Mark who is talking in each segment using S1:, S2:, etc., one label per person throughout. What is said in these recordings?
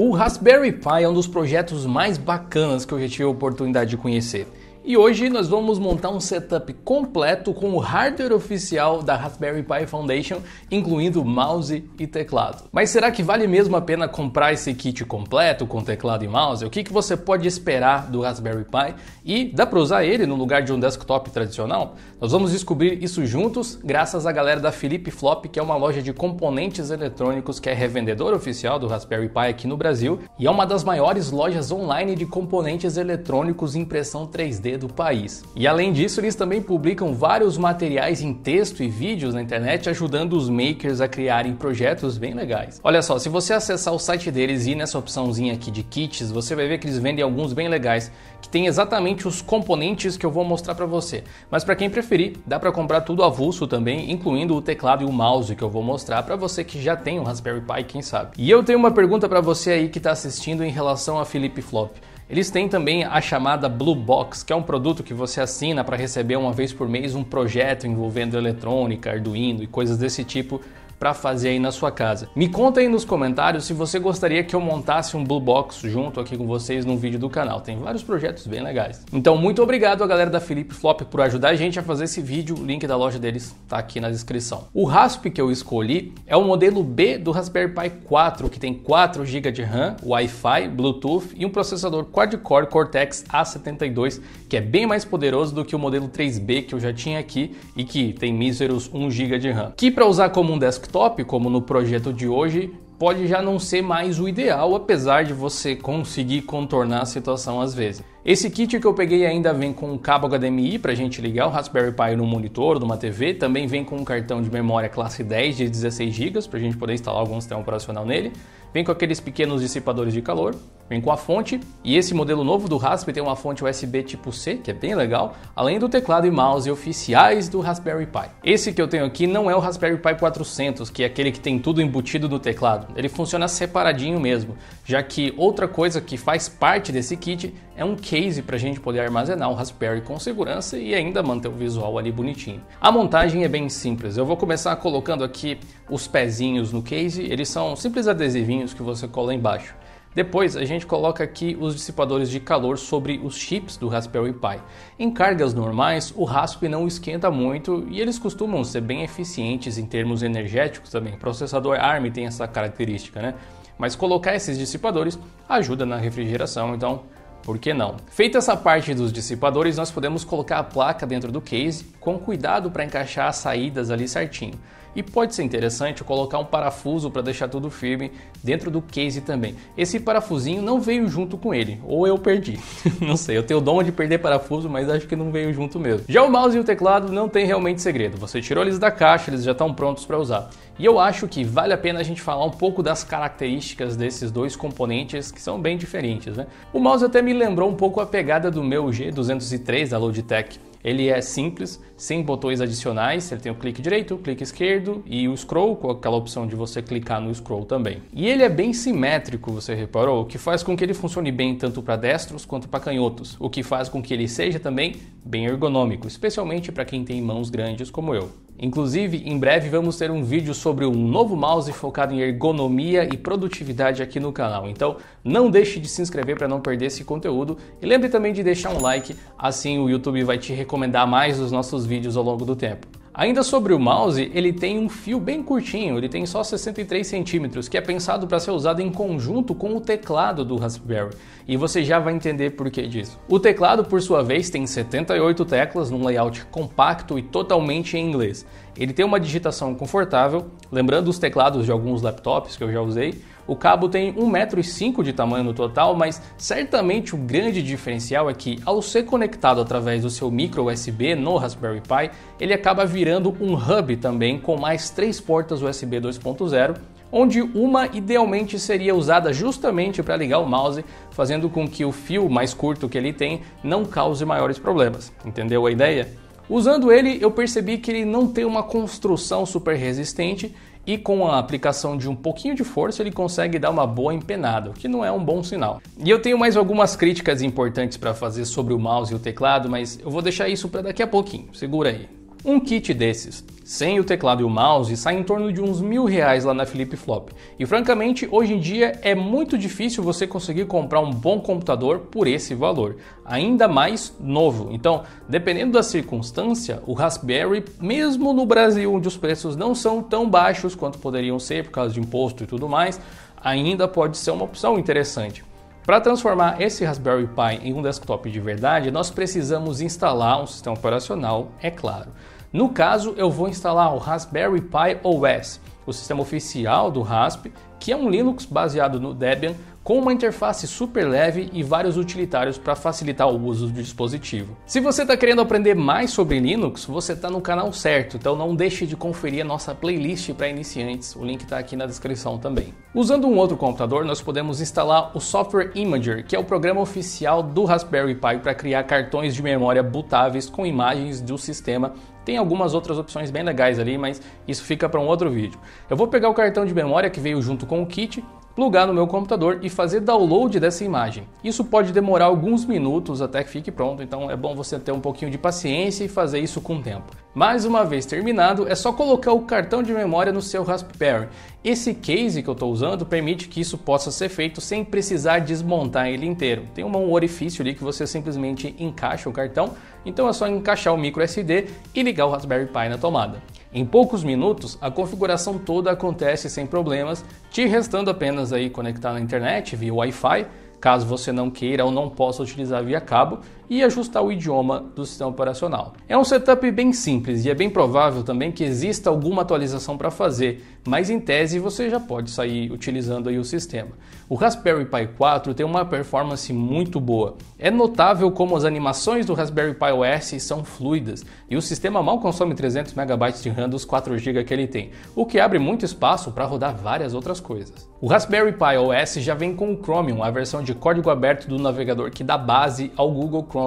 S1: O Raspberry Pi é um dos projetos mais bacanas que eu já tive a oportunidade de conhecer. E hoje nós vamos montar um setup completo com o hardware oficial da Raspberry Pi Foundation, incluindo mouse e teclado. Mas será que vale mesmo a pena comprar esse kit completo com teclado e mouse? O que, que você pode esperar do Raspberry Pi? E dá para usar ele no lugar de um desktop tradicional? Nós vamos descobrir isso juntos, graças à galera da Felipe Flop, que é uma loja de componentes eletrônicos que é revendedora oficial do Raspberry Pi aqui no Brasil e é uma das maiores lojas online de componentes eletrônicos impressão 3D do país. E além disso, eles também publicam vários materiais em texto e vídeos na internet ajudando os makers a criarem projetos bem legais. Olha só, se você acessar o site deles e ir nessa opçãozinha aqui de kits, você vai ver que eles vendem alguns bem legais, que tem exatamente os componentes que eu vou mostrar para você. Mas para quem preferir, dá para comprar tudo avulso também, incluindo o teclado e o mouse que eu vou mostrar para você que já tem um Raspberry Pi, quem sabe. E eu tenho uma pergunta para você aí que está assistindo em relação a Felipe Flop. Eles têm também a chamada Blue Box, que é um produto que você assina para receber uma vez por mês um projeto envolvendo eletrônica, Arduino e coisas desse tipo para fazer aí na sua casa. Me conta aí nos comentários se você gostaria que eu montasse um Blue Box junto aqui com vocês no vídeo do canal. Tem vários projetos bem legais. Então, muito obrigado a galera da Felipe Flop por ajudar a gente a fazer esse vídeo. O link da loja deles tá aqui na descrição. O rasp que eu escolhi é o modelo B do Raspberry Pi 4, que tem 4 GB de RAM, Wi-Fi, Bluetooth e um processador quad-core Cortex A72, que é bem mais poderoso do que o modelo 3B que eu já tinha aqui e que tem míseros 1 GB de RAM. Que para usar como um desktop desktop, como no projeto de hoje, pode já não ser mais o ideal, apesar de você conseguir contornar a situação às vezes. Esse kit que eu peguei ainda vem com um cabo HDMI para a gente ligar o Raspberry Pi no monitor, numa TV, também vem com um cartão de memória classe 10 de 16 GB para a gente poder instalar algum sistema operacional nele, vem com aqueles pequenos dissipadores de calor, vem com a fonte e esse modelo novo do Raspberry tem uma fonte USB tipo C, que é bem legal, além do teclado e mouse oficiais do Raspberry Pi. Esse que eu tenho aqui não é o Raspberry Pi 400, que é aquele que tem tudo embutido no teclado. Ele funciona separadinho mesmo, já que outra coisa que faz parte desse kit é um case para a gente poder armazenar o Raspberry com segurança e ainda manter o visual ali bonitinho. A montagem é bem simples. Eu vou começar colocando aqui os pezinhos no case. Eles são simples adesivinhos que você cola embaixo. Depois a gente coloca aqui os dissipadores de calor sobre os chips do Raspberry Pi. Em cargas normais, o rasp não esquenta muito e eles costumam ser bem eficientes em termos energéticos também. O processador ARM tem essa característica, né? Mas colocar esses dissipadores ajuda na refrigeração, então por que não? Feita essa parte dos dissipadores, nós podemos colocar a placa dentro do case com cuidado para encaixar as saídas ali certinho. E pode ser interessante colocar um parafuso para deixar tudo firme dentro do case também. Esse parafusinho não veio junto com ele, ou eu perdi. não sei, eu tenho o dom de perder parafuso, mas acho que não veio junto mesmo. Já o mouse e o teclado não tem realmente segredo. Você tirou eles da caixa, eles já estão prontos para usar. E eu acho que vale a pena a gente falar um pouco das características desses dois componentes que são bem diferentes. Né? O mouse até me lembrou um pouco a pegada do meu G203 da Logitech. Ele é simples, sem botões adicionais, ele tem o clique direito, o clique esquerdo e o scroll, com aquela opção de você clicar no scroll também. E ele é bem simétrico, você reparou, o que faz com que ele funcione bem tanto para destros quanto para canhotos, o que faz com que ele seja também bem ergonômico, especialmente para quem tem mãos grandes como eu. Inclusive, em breve vamos ter um vídeo sobre um novo mouse focado em ergonomia e produtividade aqui no canal. Então, não deixe de se inscrever para não perder esse conteúdo e lembre também de deixar um like, assim o YouTube vai te recomendar mais os nossos vídeos ao longo do tempo. Ainda sobre o mouse, ele tem um fio bem curtinho, ele tem só 63 centímetros, que é pensado para ser usado em conjunto com o teclado do Raspberry. E você já vai entender por que disso. O teclado, por sua vez, tem 78 teclas num layout compacto e totalmente em inglês. Ele tem uma digitação confortável, lembrando os teclados de alguns laptops que eu já usei, o cabo tem 1,5m de tamanho no total, mas certamente o grande diferencial é que, ao ser conectado através do seu micro USB no Raspberry Pi, ele acaba virando um hub também com mais três portas USB 2.0 onde uma idealmente seria usada justamente para ligar o mouse, fazendo com que o fio mais curto que ele tem não cause maiores problemas. Entendeu a ideia? Usando ele, eu percebi que ele não tem uma construção super resistente e com a aplicação de um pouquinho de força ele consegue dar uma boa empenada, o que não é um bom sinal. E eu tenho mais algumas críticas importantes para fazer sobre o mouse e o teclado, mas eu vou deixar isso para daqui a pouquinho. Segura aí. Um kit desses, sem o teclado e o mouse, sai em torno de uns mil reais lá na Flip Flop. E francamente, hoje em dia é muito difícil você conseguir comprar um bom computador por esse valor, ainda mais novo. Então, dependendo da circunstância, o Raspberry, mesmo no Brasil, onde os preços não são tão baixos quanto poderiam ser por causa de imposto e tudo mais, ainda pode ser uma opção interessante. Para transformar esse Raspberry Pi em um desktop de verdade, nós precisamos instalar um sistema operacional, é claro. No caso, eu vou instalar o Raspberry Pi OS, o sistema oficial do RASP, que é um Linux baseado no Debian com uma interface super leve e vários utilitários para facilitar o uso do dispositivo. Se você está querendo aprender mais sobre Linux, você está no canal certo, então não deixe de conferir a nossa playlist para iniciantes, o link está aqui na descrição também. Usando um outro computador, nós podemos instalar o Software Imager, que é o programa oficial do Raspberry Pi para criar cartões de memória bootáveis com imagens do sistema tem algumas outras opções bem legais ali, mas isso fica para um outro vídeo. Eu vou pegar o cartão de memória que veio junto com o kit plugar no meu computador e fazer download dessa imagem. Isso pode demorar alguns minutos até que fique pronto, então é bom você ter um pouquinho de paciência e fazer isso com o tempo. Mais uma vez terminado, é só colocar o cartão de memória no seu Raspberry. Esse case que eu estou usando permite que isso possa ser feito sem precisar desmontar ele inteiro. Tem um orifício ali que você simplesmente encaixa o cartão, então é só encaixar o micro SD e ligar o Raspberry Pi na tomada. Em poucos minutos, a configuração toda acontece sem problemas, te restando apenas aí conectar na internet via Wi-Fi, caso você não queira ou não possa utilizar via cabo, e ajustar o idioma do sistema operacional. É um setup bem simples e é bem provável também que exista alguma atualização para fazer, mas em tese você já pode sair utilizando aí o sistema. O Raspberry Pi 4 tem uma performance muito boa. É notável como as animações do Raspberry Pi OS são fluidas e o sistema mal consome 300 MB de RAM dos 4 GB que ele tem, o que abre muito espaço para rodar várias outras coisas. O Raspberry Pi OS já vem com o Chromium, a versão de código aberto do navegador que dá base ao Google Chrome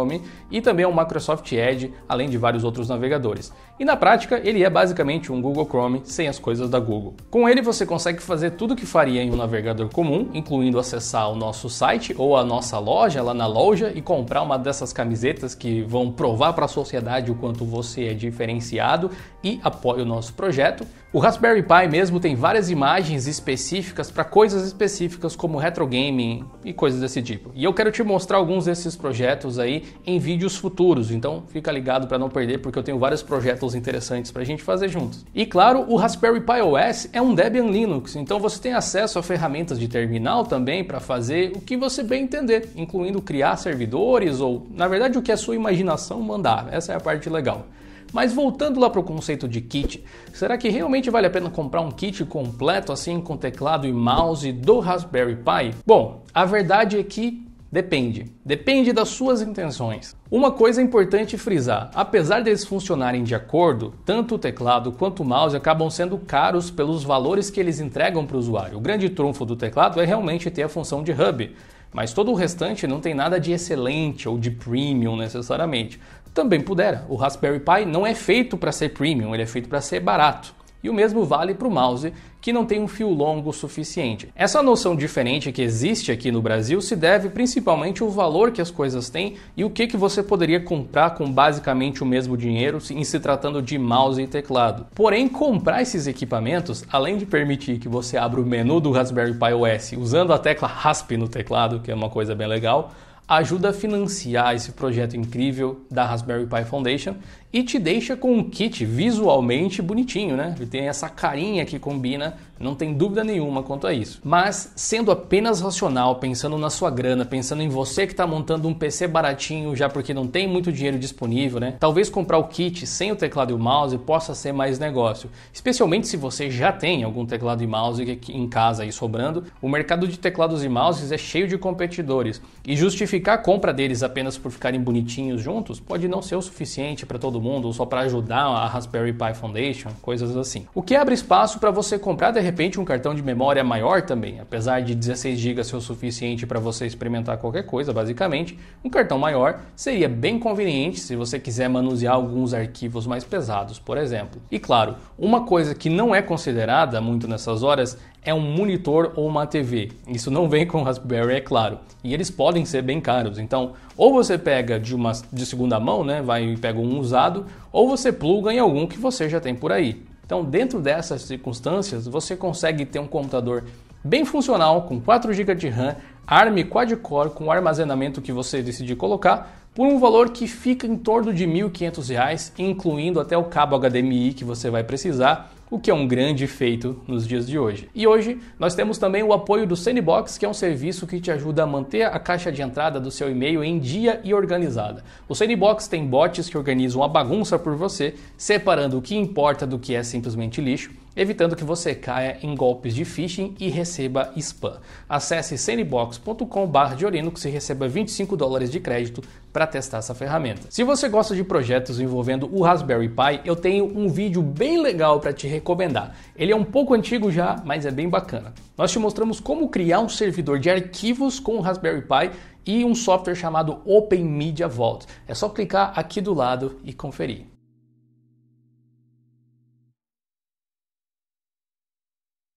S1: e também ao Microsoft Edge, além de vários outros navegadores. E na prática, ele é basicamente um Google Chrome sem as coisas da Google. Com ele você consegue fazer tudo o que faria em um navegador comum, incluindo acessar o nosso site ou a nossa loja lá na loja e comprar uma dessas camisetas que vão provar para a sociedade o quanto você é diferenciado e apoia o nosso projeto. O Raspberry Pi mesmo tem várias imagens específicas para coisas específicas como retro gaming e coisas desse tipo. E eu quero te mostrar alguns desses projetos aí em vídeos futuros, então fica ligado para não perder porque eu tenho vários projetos interessantes para a gente fazer juntos. E claro, o Raspberry Pi OS é um Debian Linux, então você tem acesso a ferramentas de terminal também para fazer o que você bem entender, incluindo criar servidores ou, na verdade, o que a sua imaginação mandar. Essa é a parte legal. Mas voltando lá para o conceito de kit, será que realmente vale a pena comprar um kit completo assim com teclado e mouse do Raspberry Pi? Bom, a verdade é que Depende. Depende das suas intenções. Uma coisa é importante frisar: apesar deles funcionarem de acordo, tanto o teclado quanto o mouse acabam sendo caros pelos valores que eles entregam para o usuário. O grande trunfo do teclado é realmente ter a função de hub, mas todo o restante não tem nada de excelente ou de premium necessariamente. Também pudera. O Raspberry Pi não é feito para ser premium, ele é feito para ser barato. E o mesmo vale para o mouse, que não tem um fio longo suficiente. Essa noção diferente que existe aqui no Brasil se deve principalmente ao valor que as coisas têm e o que, que você poderia comprar com basicamente o mesmo dinheiro em se tratando de mouse e teclado. Porém, comprar esses equipamentos, além de permitir que você abra o menu do Raspberry Pi OS usando a tecla RASP no teclado, que é uma coisa bem legal, ajuda a financiar esse projeto incrível da Raspberry Pi Foundation e te deixa com um kit visualmente bonitinho, né? Ele tem essa carinha que combina, não tem dúvida nenhuma quanto a isso. Mas sendo apenas racional, pensando na sua grana, pensando em você que está montando um PC baratinho já porque não tem muito dinheiro disponível, né? Talvez comprar o kit sem o teclado e o mouse possa ser mais negócio, especialmente se você já tem algum teclado e mouse em casa aí sobrando. O mercado de teclados e mouses é cheio de competidores e justificar a compra deles apenas por ficarem bonitinhos juntos pode não ser o suficiente para todo mundo ou só para ajudar a Raspberry Pi Foundation, coisas assim. O que abre espaço para você comprar de repente um cartão de memória maior também, apesar de 16 GB ser o suficiente para você experimentar qualquer coisa, basicamente, um cartão maior seria bem conveniente se você quiser manusear alguns arquivos mais pesados, por exemplo. E claro, uma coisa que não é considerada muito nessas horas é um monitor ou uma TV. Isso não vem com Raspberry, é claro. E eles podem ser bem caros. Então, ou você pega de uma de segunda mão, né, vai e pega um usado, ou você pluga em algum que você já tem por aí. Então, dentro dessas circunstâncias, você consegue ter um computador bem funcional com 4 GB de RAM, ARM quad-core com o armazenamento que você decidir colocar por um valor que fica em torno de R$ 1.500, incluindo até o cabo HDMI que você vai precisar, o que é um grande feito nos dias de hoje. E hoje nós temos também o apoio do Sandbox, que é um serviço que te ajuda a manter a caixa de entrada do seu e-mail em dia e organizada. O Sandbox tem bots que organizam a bagunça por você, separando o que importa do que é simplesmente lixo evitando que você caia em golpes de phishing e receba spam. Acesse sandbox.com.br de Linux e receba 25 dólares de crédito para testar essa ferramenta. Se você gosta de projetos envolvendo o Raspberry Pi, eu tenho um vídeo bem legal para te recomendar. Ele é um pouco antigo já, mas é bem bacana. Nós te mostramos como criar um servidor de arquivos com o Raspberry Pi e um software chamado Open Media Vault. É só clicar aqui do lado e conferir.